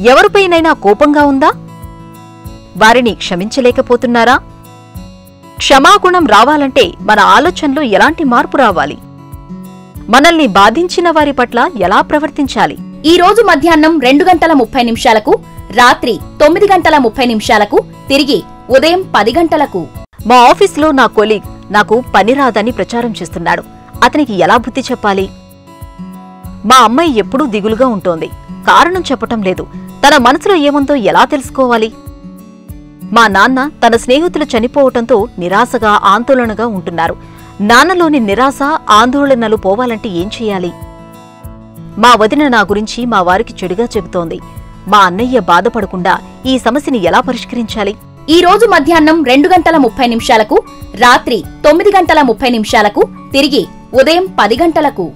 ఎవరిపైనైనా కోపంగా ఉందా? వారిని క్షమించలేకపోతున్నారా? క్షమాగుణం రావాలంటే మన ఆలోచనలో ఎలాంటి మార్పు రావాలి? మనల్ని బాధించిన వారి పట్ల ఎలా ప్రవర్తించాలి? ఈ రోజు మధ్యాహ్నం రెండు గంటల ముప్పై నిమిషాలకు రాత్రి తొమ్మిది గంటల ముప్పై నిమిషాలకు తిరిగి ఉదయం పది గంటలకు. మా ఆఫీస్లో నా కొలీగ్ నాకు పని రాదని ప్రచారం చేస్తున్నాడు. అతనికి ఎలా బుద్ధి చెప్పాలి? మా అమ్మాయి ఎప్పుడూ దిగులుగా ఉంటోంది. కారణం చెప్పటం లేదు. తన మనసులో ఏముందో ఎలా తెలుసుకోవాలి? మా నాన్న తన స్నేహితులు చనిపోవటంతో నిరాశగా ఆందోళనగా ఉంటున్నారు. నాన్నలోని నిరాశ ఆందోళనలు పోవాలంటే ఏం చేయాలి? మా వదిన నా గురించి మా వారికి చెడుగా చెబుతోంది. మా అన్నయ్య బాధపడకుండా ఈ సమస్యని ఎలా పరిష్కరించాలి? ఈ రోజు మధ్యాహ్నం రెండు గంటల ముప్పై నిమిషాలకు రాత్రి తొమ్మిది గంటల ముప్పై నిమిషాలకు తిరిగి ఉదయం పది గంటలకు.